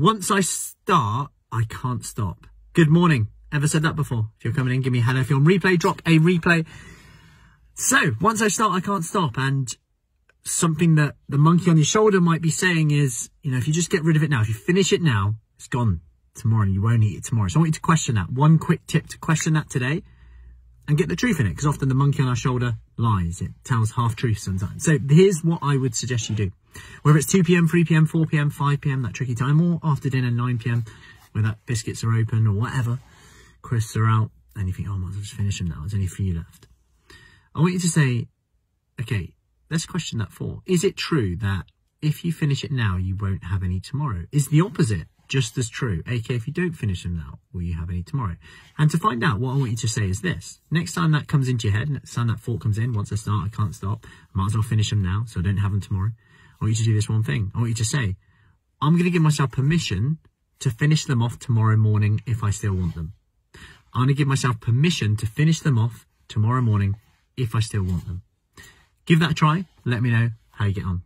Once I start, I can't stop. Good morning. Ever said that before? If you're coming in, give me a hello. If you're on replay, drop a replay. So, once I start, I can't stop. And something that the monkey on your shoulder might be saying is, you know, if you just get rid of it now, if you finish it now, it's gone tomorrow and you won't eat it tomorrow. So I want you to question that. One quick tip to question that today and get the truth in it because often the monkey on our shoulder lies. It tells half truths sometimes. So here's what I would suggest you do. Whether it's 2 p.m., 3 p.m., 4 p.m., 5 p.m., that tricky time, or after dinner, 9 p.m., where that biscuits are open or whatever, crisps are out, and you think, oh, I might as well just finish them now. There's only a few left. I want you to say, okay, let's question that for. Is it true that if you finish it now, you won't have any tomorrow? Is the opposite just as true? AK, if you don't finish them now, will you have any tomorrow? And to find out, what I want you to say is this. Next time that comes into your head, next time that thought comes in, once I start, I can't stop. Might as well finish them now so I don't have them tomorrow. I want you to do this one thing. I want you to say, I'm going to give myself permission to finish them off tomorrow morning if I still want them. I'm going to give myself permission to finish them off tomorrow morning if I still want them. Give that a try. Let me know how you get on.